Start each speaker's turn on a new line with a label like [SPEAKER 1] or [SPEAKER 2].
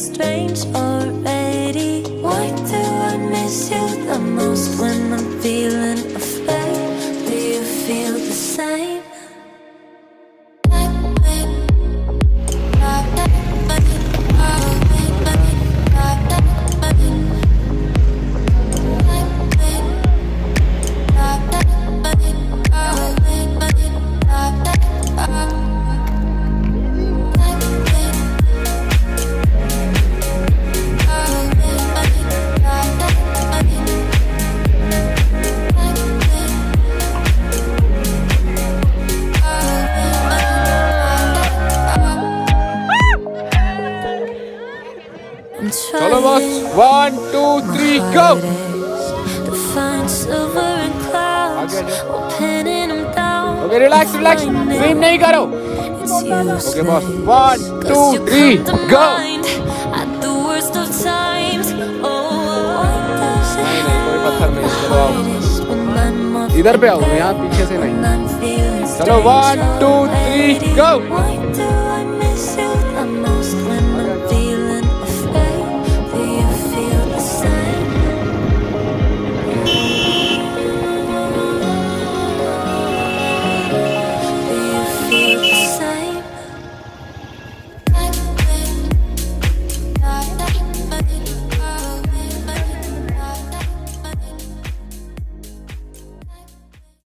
[SPEAKER 1] strange already? Why do I miss you the most when I'm feeling afraid? Do you feel the same? come to
[SPEAKER 2] go
[SPEAKER 1] mind at the worst of times. Oh, why does it
[SPEAKER 2] नहीं नहीं कोई पत्थर नहीं चलो आओ
[SPEAKER 1] hardest when I'm off
[SPEAKER 2] इधर पे आओ यहाँ पीछे से नहीं
[SPEAKER 1] when I'm feeling
[SPEAKER 2] चलो,
[SPEAKER 1] strange
[SPEAKER 2] one, two, three,